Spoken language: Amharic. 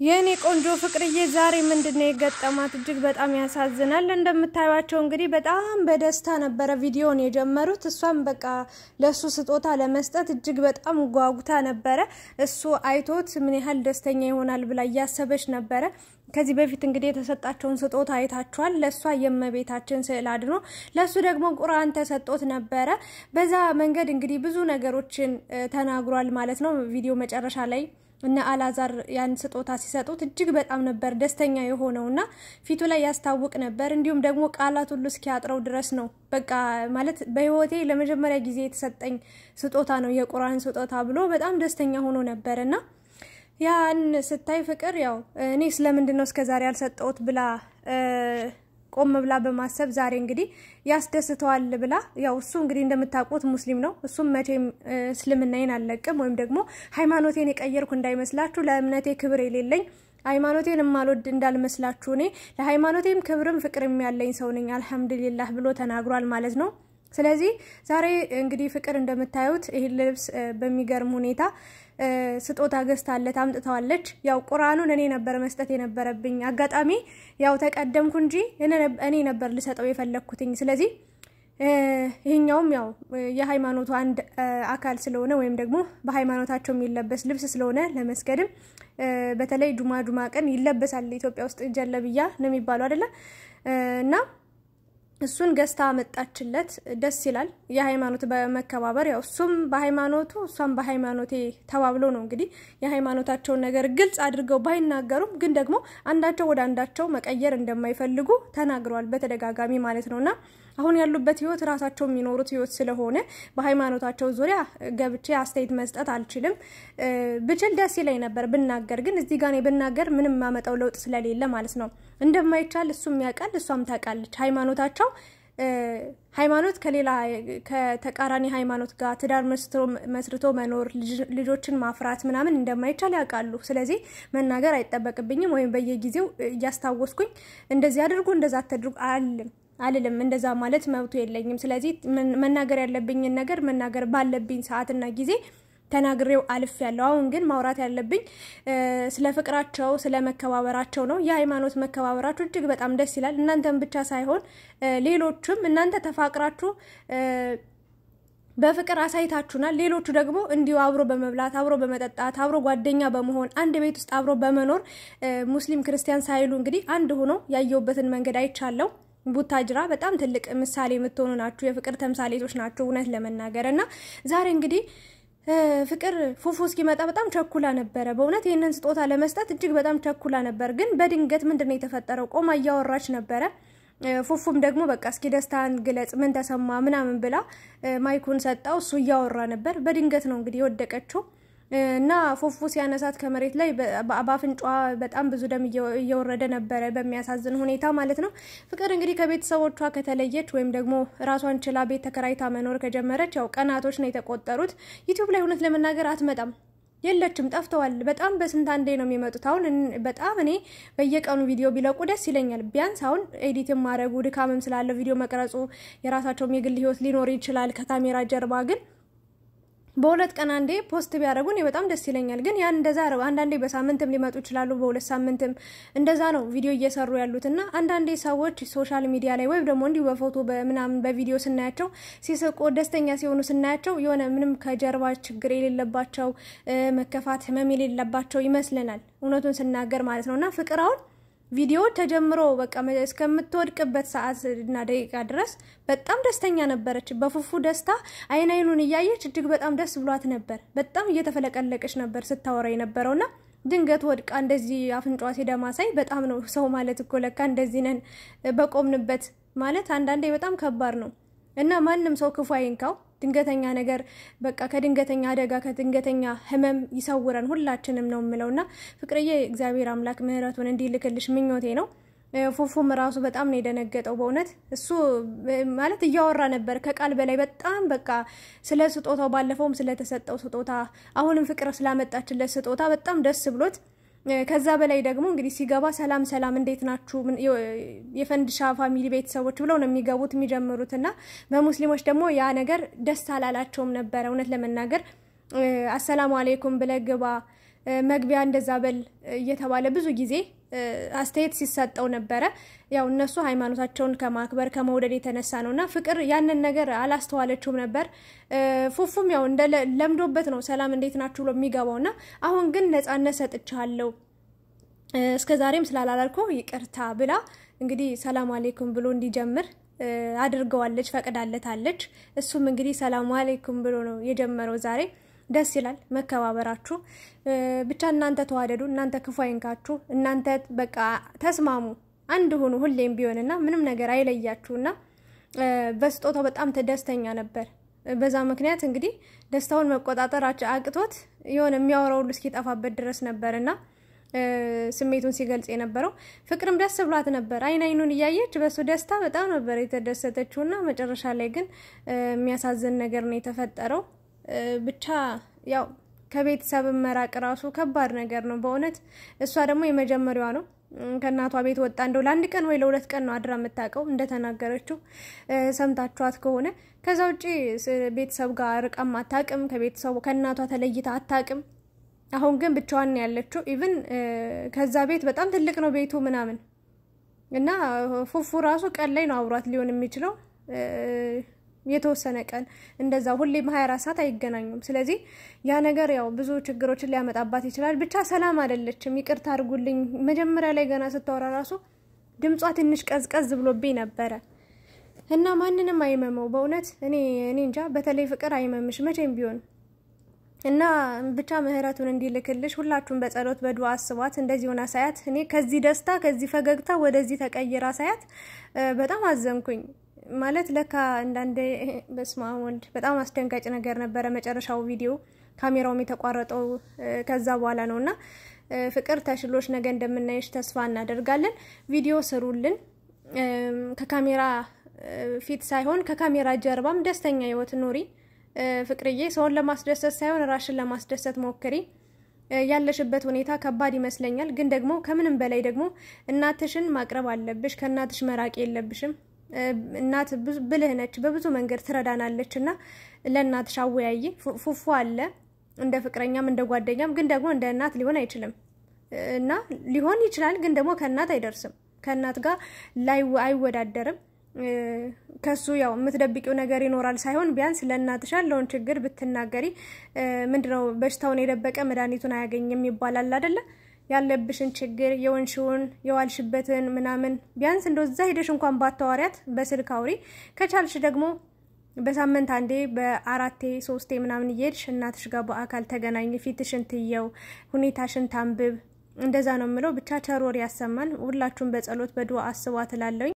የእኔ ቆንጆ ፍቅርዬ ዛሬ ምንድን ነው የገጠማት? እጅግ በጣም ያሳዝናል። እንደምታዩቸው እንግዲህ በጣም በደስታ ነበረ ቪዲዮን የጀመሩት። እሷም በቃ ለእሱ ስጦታ ለመስጠት እጅግ በጣም ጓጉታ ነበረ። እሱ አይቶት ምን ያህል ደስተኛ ይሆናል ብላ እያሰበች ነበረ። ከዚህ በፊት እንግዲህ የተሰጣቸውን ስጦታ አይታችኋል። ለእሷ የእመቤታችን ስዕል አድኖ ለእሱ ደግሞ ቁርአን ተሰጦት ነበረ። በዛ መንገድ እንግዲህ ብዙ ነገሮችን ተናግሯል ማለት ነው። ቪዲዮ መጨረሻ ላይ እነ አላዛር ያን ስጦታ ሲሰጡት እጅግ በጣም ነበር ደስተኛ የሆነው ፊቱ ላይ ያስታውቅ ነበር። እንዲሁም ደግሞ ቃላት ሁሉ እስኪያጥረው ድረስ ነው በቃ ማለት በሕይወቴ ለመጀመሪያ ጊዜ የተሰጠኝ ስጦታ ነው የቁርአን ስጦታ ብሎ በጣም ደስተኛ ሆኖ ነበር እና ያን ስታይ ፍቅር ያው እኔ ስለምንድን ነው እስከዛሬ ያልሰጠሁት ብላ ቆም ብላ በማሰብ ዛሬ እንግዲህ ያስደስተዋል ብላ ያው እሱ እንግዲህ እንደምታውቁት ሙስሊም ነው። እሱም መቼም እስልምናዬን አልለቅም ወይም ደግሞ ሃይማኖቴን የቀየርኩ እንዳይመስላችሁ ለእምነቴ ክብር የሌለኝ ሃይማኖቴን የማልወድ እንዳልመስላችሁ እኔ ለሃይማኖቴም ክብርም ፍቅርም ያለኝ ሰው ነኝ አልሐምዱሊላህ ብሎ ተናግሯል ማለት ነው። ስለዚህ ዛሬ እንግዲህ ፍቅር እንደምታዩት ይህን ልብስ በሚገርም ሁኔታ ስጦታ ገዝታለት አምጥተዋለች። ያው ቁርአኑን እኔ ነበር መስጠት የነበረብኝ አጋጣሚ ያው ተቀደምኩ እንጂ እኔ ነበር ልሰጠው የፈለግኩትኝ። ስለዚህ ይህኛውም ያው የሃይማኖቱ አንድ አካል ስለሆነ ወይም ደግሞ በሃይማኖታቸው የሚለበስ ልብስ ስለሆነ ለመስገድም በተለይ ጁማ ጁማ ቀን ይለበሳል። ኢትዮጵያ ውስጥ ጀለብያ ነው የሚባለው አይደለ እና እሱን ገዝታ መጣችለት። ደስ ይላል። የሃይማኖት በመከባበር ያው እሱም በሃይማኖቱ እሷም በሃይማኖቴ ተባብሎ ነው እንግዲህ የሃይማኖታቸውን ነገር ግልጽ አድርገው ባይናገሩም ግን ደግሞ አንዳቸው ወደ አንዳቸው መቀየር እንደማይፈልጉ ተናግረዋል በተደጋጋሚ ማለት ነው እና አሁን ያሉበት ህይወት ራሳቸው የሚኖሩት ህይወት ስለሆነ በሃይማኖታቸው ዙሪያ ገብቼ አስተያየት መስጠት አልችልም። ብችል ደስ ይለኝ ነበር ብናገር፣ ግን እዚህ ጋር ብናገር ምንም የማመጣው ለውጥ ስለሌለ ማለት ነው እንደማይቻል እሱም ያውቃል፣ እሷም ታውቃለች። ሃይማኖታቸው ሃይማኖት ከሌላ ከተቃራኒ ሃይማኖት ጋር ትዳር መስርቶ መኖር ልጆችን ማፍራት ምናምን እንደማይቻል ያውቃሉ። ስለዚህ መናገር አይጠበቅብኝም ወይም በየጊዜው እያስታወስኩኝ እንደዚህ አድርጉ እንደዛ አታድርጉ አልልም አልልም እንደዛ ማለት መብቱ የለኝም። ስለዚህ መናገር ያለብኝን ነገር መናገር ባለብኝ ሰዓትና ጊዜ ተናግሬው አልፍ ያለው። አሁን ግን ማውራት ያለብኝ ስለ ፍቅራቸው፣ ስለ መከባበራቸው ነው። የሃይማኖት መከባበራቸው እጅግ በጣም ደስ ይላል። እናንተም ብቻ ሳይሆን ሌሎቹም እናንተ ተፋቅራችሁ በፍቅር አሳይታችሁናል። ሌሎቹ ደግሞ እንዲሁ አብሮ በመብላት አብሮ በመጠጣት አብሮ ጓደኛ በመሆን አንድ ቤት ውስጥ አብሮ በመኖር ሙስሊም ክርስቲያን ሳይሉ እንግዲህ አንድ ሆኖ ያየሁበትን መንገድ አይቻለው። ቡታጅራ በጣም ትልቅ ምሳሌ የምትሆኑ ናችሁ። የፍቅር ተምሳሌቶች ናቸው እውነት ለመናገር እና ዛሬ እንግዲህ ፍቅር ፉፉ እስኪመጣ በጣም ቸኩላ ነበረ። በእውነት ይህንን ስጦታ ለመስጠት እጅግ በጣም ቸኩላ ነበር። ግን በድንገት ምንድን ነው የተፈጠረው? ቆማ እያወራች ነበረ። ፉፉም ደግሞ በቃ እስኪ ደስታን ግለጽ፣ ምን ተሰማ ምናምን ብላ ማይኩን ሰጣው። እሱ እያወራ ነበር። በድንገት ነው እንግዲህ የወደቀችው እና ፉፉ ሲያነሳት ከመሬት ላይ በአፍንጫዋ በጣም ብዙ ደም እየወረደ ነበረ፣ በሚያሳዝን ሁኔታ ማለት ነው። ፍቅር እንግዲህ ከቤተሰቦቿ ከተለየች ወይም ደግሞ ራሷን ችላ ቤት ተከራይታ መኖር ከጀመረች ያው ቀናቶች ነው የተቆጠሩት። ዩቲዩብ ላይ እውነት ለመናገር አትመጣም፣ የለችም፣ ጠፍተዋል። በጣም በስንት አንዴ ነው የሚመጡት። አሁን በጣም እኔ በየቀኑ ቪዲዮ ቢለቁ ደስ ይለኛል። ቢያንስ አሁን edit ማድረጉ ድካምም ስላለው ቪዲዮ መቅረጹ የራሳቸውም የግል ህይወት ሊኖር ይችላል ከካሜራ ጀርባ ግን በሁለት ቀን አንዴ post ቢያደርጉ እኔ በጣም ደስ ይለኛል። ግን ያን እንደዛ አንዳንዴ በሳምንትም ሊመጡ ይችላሉ፣ በሁለት ሳምንትም እንደዛ ነው ቪዲዮ እየሰሩ ያሉት። እና አንዳንዴ ሰዎች social media ላይ ወይም ደግሞ እንዲሁ በፎቶ በምናምን በቪዲዮ ስናያቸው ሲስቁ ደስተኛ ሲሆኑ ስናያቸው የሆነ ምንም ከጀርባ ችግር የሌለባቸው መከፋት፣ ህመም የሌለባቸው ይመስለናል እውነቱን ስናገር ማለት ነው። እና ፍቅር አሁን ቪዲዮ ተጀምሮ በቃ እስከምትወድቅበት ሰዓት እና ደቂቃ ድረስ በጣም ደስተኛ ነበረች። በፉፉ ደስታ አይን አይኑን እያየች እጅግ በጣም ደስ ብሏት ነበር። በጣም እየተፈለቀለቀች ነበር ስታወራ የነበረውና ድንገት ወድቃ እንደዚህ አፍንጫዋ ሲደማ ሳይ በጣም ነው ሰው ማለት እኮ ለካ እንደዚህ ነን በቆምንበት ማለት አንዳንዴ በጣም ከባድ ነው እና ማንም ሰው ክፉ አይንካው። ድንገተኛ ነገር በቃ ከድንገተኛ አደጋ ከድንገተኛ ህመም ይሰውረን ሁላችንም ነው የምለው እና ፍቅርዬ እግዚአብሔር አምላክ ምሕረቱን እንዲልክልሽ ምኞቴ ነው። ፉፉም ራሱ በጣም ነው የደነገጠው። በእውነት እሱ ማለት እያወራ ነበር ከቃል በላይ በጣም በቃ ስለ ስጦታው ባለፈውም ስለተሰጠው ስጦታ አሁንም ፍቅር ስላመጣችለት ስጦታ በጣም ደስ ብሎት ከዛ በላይ ደግሞ እንግዲህ ሲገባ ሰላም ሰላም፣ እንዴት ናችሁ የፈንድሻ family ቤተሰቦች ብለው ነው የሚገቡት የሚጀምሩት እና በሙስሊሞች ደግሞ ያ ነገር ደስ አላላቸውም ነበረ። እውነት ለመናገር አሰላሙ አሌይኩም ብለህ ግባ መግቢያ እንደዛ በል እየተባለ ብዙ ጊዜ አስተያየት ሲሰጠው ነበረ። ያው እነሱ ሃይማኖታቸውን ከማክበር ከመውደድ የተነሳ ነው እና ፍቅር ያንን ነገር አላስተዋለችውም ነበር። ፉፉም ያው እንደ ለምዶበት ነው ሰላም እንዴት ናችሁ ብሎ የሚገባው እና አሁን ግን ነጻነት ሰጥቻለሁ እስከ ዛሬም ስላላላልኩ ይቅርታ ብላ እንግዲህ ሰላም አሌይኩም ብሎ እንዲጀምር አድርገዋለች፣ ፈቅዳለታለች። እሱም እንግዲህ ሰላም አሌይኩም ብሎ ነው የጀመረው ዛሬ። ደስ ይላል መከባበራችሁ። ብቻ እናንተ ተዋደዱ፣ እናንተ ክፉ አይንካችሁ፣ እናንተ በቃ ተስማሙ፣ አንድ ሁኑ ሁሌም ቢሆንና ምንም ነገር አይለያችሁና በስጦታው በጣም ደስተኛ ነበር። በዛ ምክንያት እንግዲህ ደስታውን መቆጣጠር አቅቶት የሆነ የሚያወራው ሁሉ እስኪጠፋበት ድረስ ነበርና ስሜቱን ሲገልጽ የነበረው ፍቅርም ደስ ብሏት ነበር። አይን አይኑን እያየች በሱ ደስታ በጣም ነበር የተደሰተችው እና መጨረሻ ላይ ግን የሚያሳዝን ነገር ነው የተፈጠረው። ብቻ ያው ከቤተሰብ መራቅ ራሱ ከባድ ነገር ነው በእውነት። እሷ ደግሞ የመጀመሪያዋ ነው ከእናቷ ቤት ወጣ እንደው ለአንድ ቀን ወይ ለሁለት ቀን ነው አድራ የምታውቀው እንደተናገረችው ሰምታችኋት ከሆነ። ከዛ ውጭ ቤተሰብ ጋር ርቃም አታውቅም። ከቤተሰቡ ከእናቷ ተለይታ አታውቅም። አሁን ግን ብቻዋን ያለችው። even ከዛ ቤት በጣም ትልቅ ነው ቤቱ ምናምን እና ፉፉ ራሱ ቀን ላይ ነው አብሯት ሊሆን የሚችለው የተወሰነ ቀን እንደዛ ሁሌም ሀያ አራት ሰዓት አይገናኙም። ስለዚህ ያ ነገር ያው ብዙ ችግሮችን ሊያመጣባት ይችላል። ብቻ ሰላም አይደለችም። ይቅርታ አድርጉልኝ። መጀመሪያ ላይ ገና ስታወራ ራሱ ድምጿ ትንሽ ቀዝቀዝ ብሎብኝ ነበረ እና ማንንም አይመመው በእውነት እኔ እኔ እንጃ። በተለይ ፍቅር አይመምሽ መቼም ቢሆን እና ብቻ ምህረቱን እንዲልክልሽ ሁላችሁም በጸሎት በዱዓ አስቧት። እንደዚህ ሆና ሳያት እኔ ከዚህ ደስታ ከዚህ ፈገግታ ወደዚህ ተቀይራ ሳያት በጣም አዘንኩኝ። ማለት ለካ አንዳንዴ በስመ አብ ወልድ በጣም አስደንጋጭ ነገር ነበረ። መጨረሻው ቪዲዮ ካሜራውም የተቋረጠው ከዛ በኋላ ነው እና ፍቅር ተሽሎች ነገ እንደምናይሽ ተስፋ እናደርጋለን። ቪዲዮ ስሩልን ከካሜራ ፊት ሳይሆን ከካሜራ ጀርባም ደስተኛ ህይወት ኑሪ ፍቅርዬ። ሰውን ለማስደሰት ሳይሆን ራሽን ለማስደሰት ሞክሪ። ያለሽበት ሁኔታ ከባድ ይመስለኛል፣ ግን ደግሞ ከምንም በላይ ደግሞ እናትሽን ማቅረብ አለብሽ። ከእናትሽ መራቅ የለብሽም። እናት ብልህ ነች፣ በብዙ መንገድ ትረዳናለች እና ለእናትሽ አወያይ። ፉፉ አለ እንደ ፍቅረኛም እንደ ጓደኛም፣ ግን ደግሞ እንደ እናት ሊሆን አይችልም እና ሊሆን ይችላል፣ ግን ደግሞ ከእናት አይደርስም። ከእናት ጋር ላይ አይወዳደርም። ከሱ ያው የምትደብቂው ነገር ይኖራል ሳይሆን ቢያንስ ለእናትሽ ያለውን ችግር ብትናገሪ ምንድነው በሽታውን የደበቀ መድኃኒቱን አያገኝም ይባላል አይደለ? ያለብሽን ችግር የወንሽውን የዋልሽበትን ምናምን ቢያንስ እንደው እዛ ሄደሽ እንኳን ባታዋሪያት በስልክ አውሪ። ከቻልሽ ደግሞ በሳምንት አንዴ በአራቴ ሶስቴ ምናምን እየሄድሽ እናትሽ ጋር በአካል ተገናኝ፣ ፊትሽን ትየው፣ ሁኔታሽን ታንብብ። እንደዛ ነው የምለው። ብቻ ቸር ወሬ ያሰማን። ሁላችሁም በጸሎት በዱዓ አስቧት እላለሁኝ።